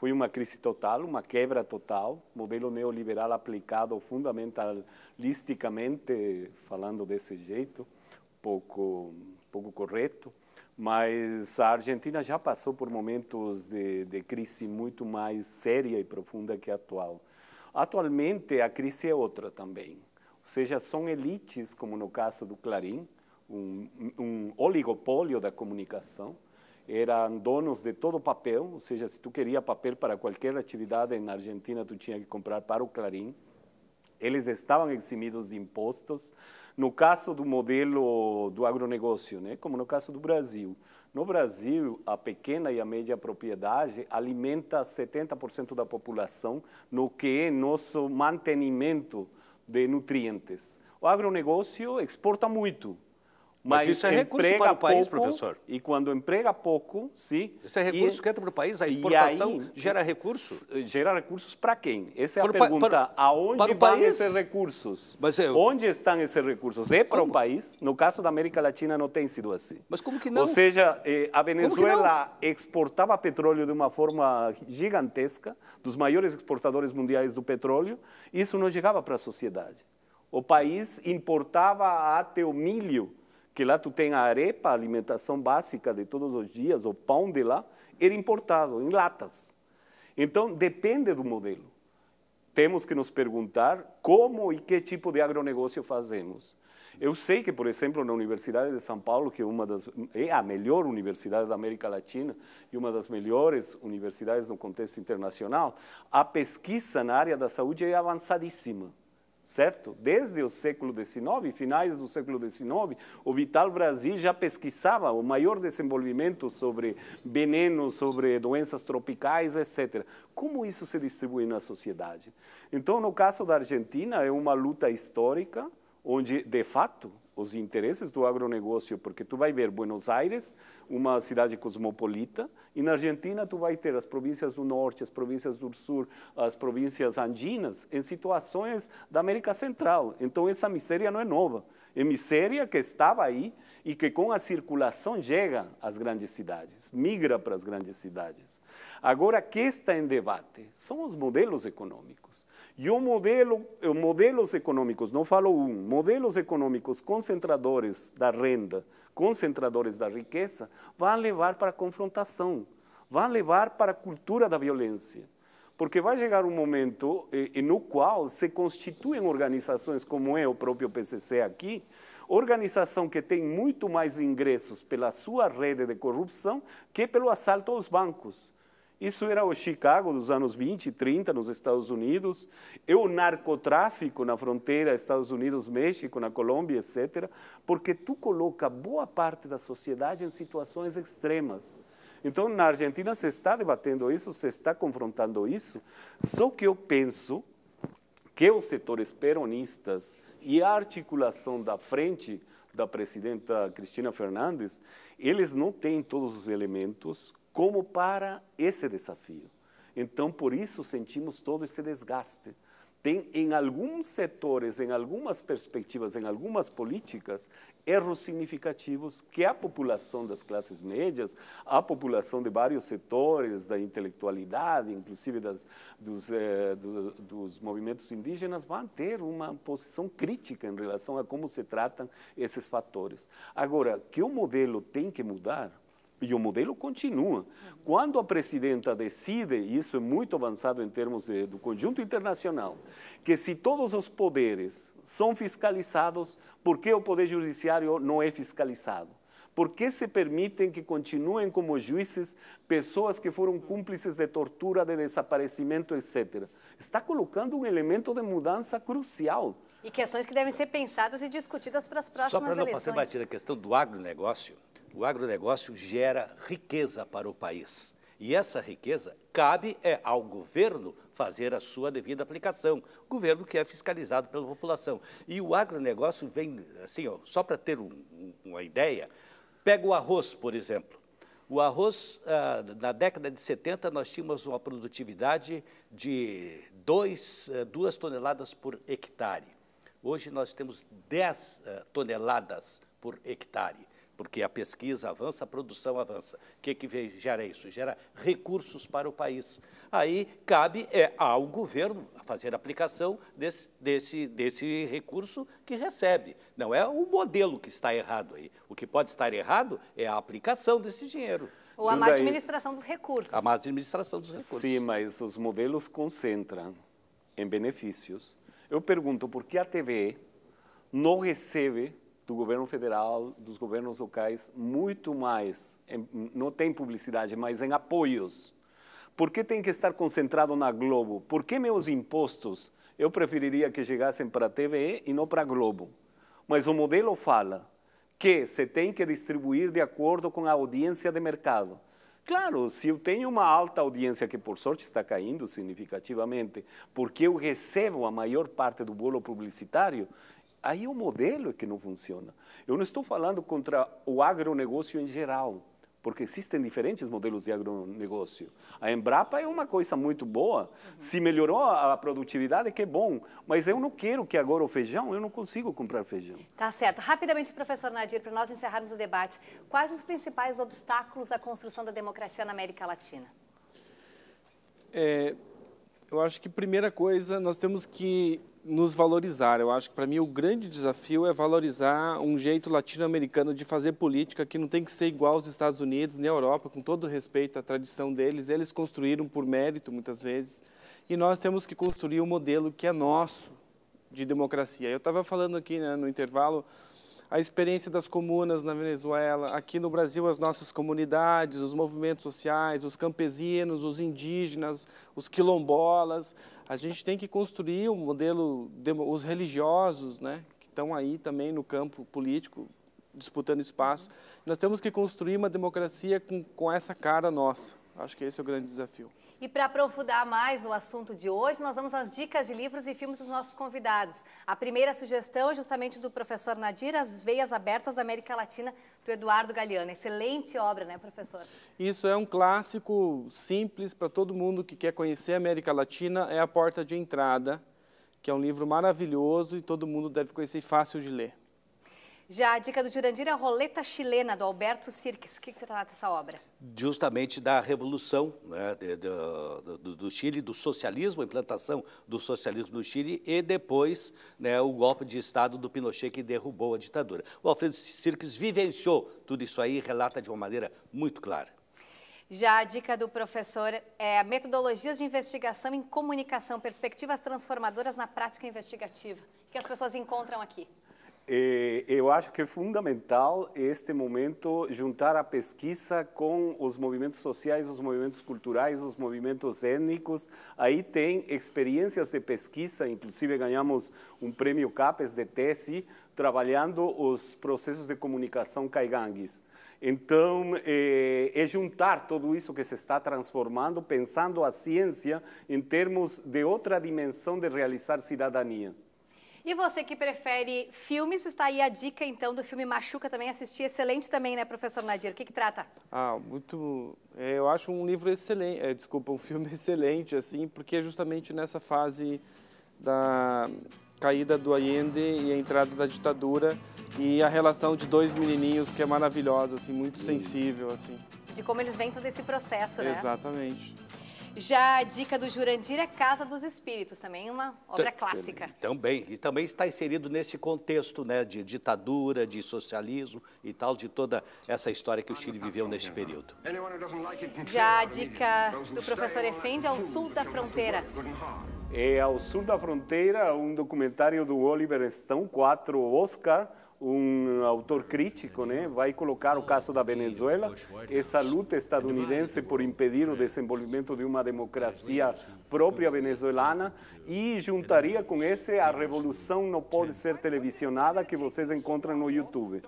Foi uma crise total, uma quebra total, modelo neoliberal aplicado fundamentalisticamente, falando desse jeito, pouco, pouco correto. Mas a Argentina já passou por momentos de, de crise muito mais séria e profunda que a atual. Atualmente, a crise é outra também. Ou seja, são elites, como no caso do Clarim, um, um oligopólio da comunicação, eram donos de todo papel, ou seja, se tu queria papel para qualquer atividade na Argentina, tu tinha que comprar para o Clarim. Eles estavam eximidos de impostos. No caso do modelo do agronegócio, né, como no caso do Brasil, no Brasil, a pequena e a média propriedade alimenta 70% da população no que é nosso mantenimento de nutrientes. O agronegócio exporta muito, mas, mas isso é recurso para o país, pouco, professor. E quando emprega pouco, sim. Isso é recurso e, que entra para o país. A exportação aí, gera recursos. Gera recursos para quem? Essa é para a pergunta. Para, Aonde para vão país? esses recursos? Mas eu, Onde estão esses recursos? É para o país? No caso da América Latina não tem sido assim. Mas como que não? Ou seja, eh, a Venezuela exportava petróleo de uma forma gigantesca, dos maiores exportadores mundiais do petróleo, isso não chegava para a sociedade. O país importava até o milho que lá tu tem a arepa, a alimentação básica de todos os dias, o pão de lá, era importado em latas. Então, depende do modelo. Temos que nos perguntar como e que tipo de agronegócio fazemos. Eu sei que, por exemplo, na Universidade de São Paulo, que é uma das é a melhor universidade da América Latina e uma das melhores universidades no contexto internacional, a pesquisa na área da saúde é avançadíssima certo? Desde o século XIX, finais do século XIX, o Vital Brasil já pesquisava o maior desenvolvimento sobre venenos, sobre doenças tropicais, etc. Como isso se distribui na sociedade? Então, no caso da Argentina, é uma luta histórica, onde, de fato, os interesses do agronegócio, porque tu vai ver Buenos Aires, uma cidade cosmopolita, e na Argentina tu vai ter as províncias do norte, as províncias do sul, as províncias andinas, em situações da América Central. Então essa miséria não é nova, é miséria que estava aí e que com a circulação chega às grandes cidades, migra para as grandes cidades. Agora, o que está em debate? São os modelos econômicos. E o modelo, modelos econômicos, não falo um, modelos econômicos concentradores da renda, concentradores da riqueza, vão levar para a confrontação, vão levar para a cultura da violência. Porque vai chegar um momento eh, no qual se constituem organizações como é o próprio PCC aqui, organização que tem muito mais ingressos pela sua rede de corrupção que pelo assalto aos bancos. Isso era o Chicago dos anos 20 e 30 nos Estados Unidos, é o narcotráfico na fronteira Estados Unidos-México, na Colômbia, etc., porque tu coloca boa parte da sociedade em situações extremas. Então, na Argentina se está debatendo isso, se está confrontando isso, só que eu penso que os setores peronistas e a articulação da frente da presidenta Cristina Fernandes, eles não têm todos os elementos como para esse desafio. Então, por isso sentimos todo esse desgaste. Tem em alguns setores, em algumas perspectivas, em algumas políticas, erros significativos que a população das classes médias, a população de vários setores da intelectualidade, inclusive das, dos, eh, do, dos movimentos indígenas, vão ter uma posição crítica em relação a como se tratam esses fatores. Agora, que o modelo tem que mudar, e o modelo continua. Quando a presidenta decide, e isso é muito avançado em termos de, do conjunto internacional, que se todos os poderes são fiscalizados, por que o poder judiciário não é fiscalizado? Por que se permitem que continuem como juízes pessoas que foram cúmplices de tortura, de desaparecimento, etc.? Está colocando um elemento de mudança crucial. E questões que devem ser pensadas e discutidas para as próximas eleições. Só para não passar batida a questão do agronegócio, o agronegócio gera riqueza para o país. E essa riqueza cabe é, ao governo fazer a sua devida aplicação. Governo que é fiscalizado pela população. E o agronegócio vem, assim, ó, só para ter um, uma ideia, pega o arroz, por exemplo. O arroz, ah, na década de 70, nós tínhamos uma produtividade de 2 eh, toneladas por hectare. Hoje nós temos 10 eh, toneladas por hectare. Porque a pesquisa avança, a produção avança. O que, que gera isso? Gera recursos para o país. Aí cabe é, ao governo fazer a aplicação desse, desse, desse recurso que recebe. Não é o modelo que está errado aí. O que pode estar errado é a aplicação desse dinheiro. Ou a má administração dos recursos. A má administração dos recursos. Sim, mas os modelos concentram em benefícios. Eu pergunto por que a TVE não recebe do governo federal, dos governos locais, muito mais, em, não tem publicidade, mas em apoios. Por que tem que estar concentrado na Globo? Por que meus impostos eu preferiria que chegassem para a TVE e não para a Globo? Mas o modelo fala que se tem que distribuir de acordo com a audiência de mercado. Claro, se eu tenho uma alta audiência, que por sorte está caindo significativamente, porque eu recebo a maior parte do bolo publicitário, aí o modelo é que não funciona. Eu não estou falando contra o agronegócio em geral porque existem diferentes modelos de agronegócio. A Embrapa é uma coisa muito boa. Uhum. Se melhorou a produtividade, que é bom. Mas eu não quero que agora o feijão, eu não consigo comprar feijão. Tá certo. Rapidamente, professor Nadir, para nós encerrarmos o debate, quais os principais obstáculos à construção da democracia na América Latina? É, eu acho que, primeira coisa, nós temos que nos valorizar. Eu acho que para mim o grande desafio é valorizar um jeito latino-americano de fazer política que não tem que ser igual aos Estados Unidos nem à Europa, com todo respeito à tradição deles. Eles construíram por mérito muitas vezes e nós temos que construir um modelo que é nosso de democracia. Eu estava falando aqui né, no intervalo a experiência das comunas na Venezuela, aqui no Brasil as nossas comunidades, os movimentos sociais, os campesinos, os indígenas, os quilombolas. A gente tem que construir um modelo, os religiosos, né, que estão aí também no campo político, disputando espaço. Nós temos que construir uma democracia com, com essa cara nossa. Acho que esse é o grande desafio. E para aprofundar mais o assunto de hoje, nós vamos às dicas de livros e filmes dos nossos convidados. A primeira sugestão é justamente do professor Nadir, As Veias Abertas da América Latina, do Eduardo Galeano. Excelente obra, né, professor? Isso é um clássico simples para todo mundo que quer conhecer a América Latina, é a porta de entrada, que é um livro maravilhoso e todo mundo deve conhecer e fácil de ler. Já a dica do Jurandir é a Roleta Chilena, do Alberto Sirques. O que, que trata essa obra? Justamente da revolução né, de, do, do, Chile, do socialismo, a implantação do socialismo no Chile e depois né, o golpe de Estado do Pinochet que derrubou a ditadura. O Alfredo Sirques vivenciou tudo isso aí e relata de uma maneira muito clara. Já a dica do professor é metodologias de investigação em comunicação, perspectivas transformadoras na prática investigativa, que as pessoas encontram aqui. É, eu acho que é fundamental este momento juntar a pesquisa com os movimentos sociais, os movimentos culturais, os movimentos étnicos. Aí tem experiências de pesquisa, inclusive ganhamos um prêmio CAPES de tese trabalhando os processos de comunicação caigangues. Então, é, é, juntar tudo isso que se está transformando, pensando a ciência em termos de outra dimensão de realizar cidadania. E você que prefere filmes, está aí a dica então do filme Machuca também assisti, excelente também, né, professor Nadir? O que, que trata? Ah, muito. É, eu acho um livro excelente, é, desculpa, um filme excelente, assim, porque é justamente nessa fase da caída do Allende e a entrada da ditadura e a relação de dois menininhos que é maravilhosa, assim, muito sensível, assim. De como eles vêm todo esse processo, né? Exatamente. Já a dica do Jurandir é Casa dos Espíritos, também uma obra clássica. Também, e também está inserido nesse contexto né, de ditadura, de socialismo e tal, de toda essa história que o Chile viveu neste período. Já a dica do professor Efendi é o Sul da Fronteira. É ao sul da fronteira, um documentário do Oliver Stone, quatro Oscar, um autor crítico, né, vai colocar o caso da Venezuela, essa luta estadunidense por impedir o desenvolvimento de uma democracia própria venezuelana e juntaria com esse a revolução não pode ser televisionada que vocês encontram no YouTube.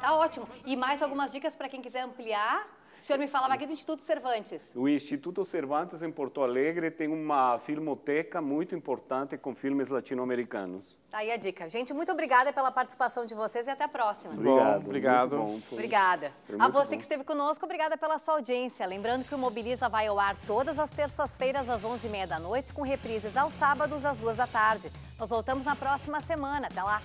Tá ótimo. E mais algumas dicas para quem quiser ampliar o senhor me falava aqui do Instituto Cervantes. O Instituto Cervantes, em Porto Alegre, tem uma filmoteca muito importante com filmes latino-americanos. Tá aí a dica. Gente, muito obrigada pela participação de vocês e até a próxima. Obrigado. Bom, obrigado. Bom, foi... Obrigada. A você bom. que esteve conosco, obrigada pela sua audiência. Lembrando que o Mobiliza vai ao ar todas as terças-feiras às 11h30 da noite, com reprises aos sábados às 2 da tarde. Nós voltamos na próxima semana. Até lá.